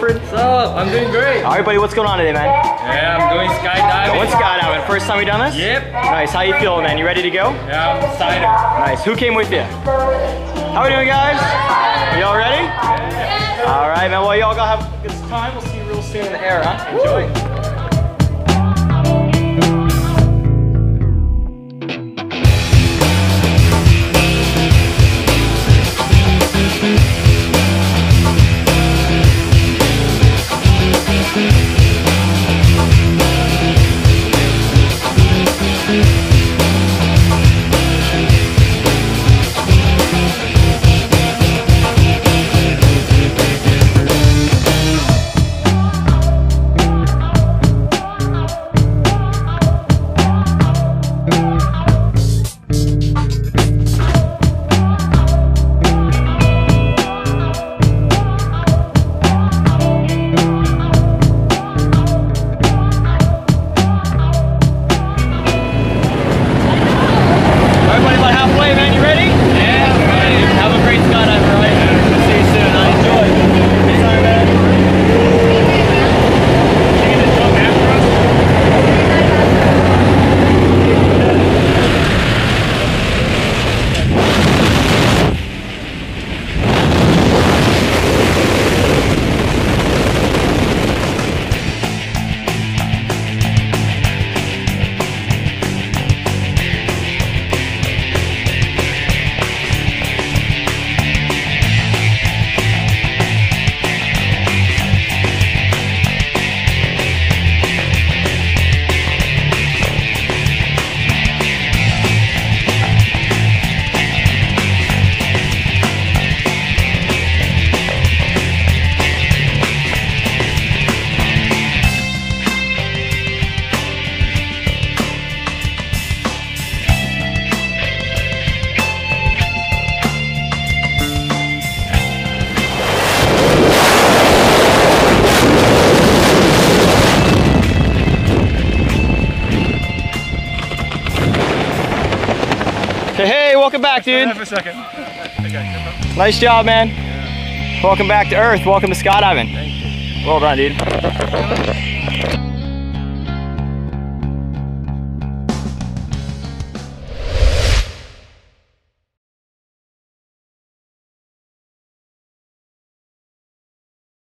Wilfred? What's up? I'm doing great. All right, buddy, what's going on today, man? Yeah, I'm going skydiving. Going skydiving. First time we done this? Yep. Nice. How you feeling, man? You ready to go? Yeah, I'm excited. Nice. Who came with you? How are we doing, guys? Y'all ready? All right, man. Well, y'all gotta have a good time. We'll see you real soon in the air, huh? Enjoy. Everybody Hey, hey, welcome back, dude. For a second. Nice job, man. Welcome back to Earth. Welcome to skydiving. Well done, dude.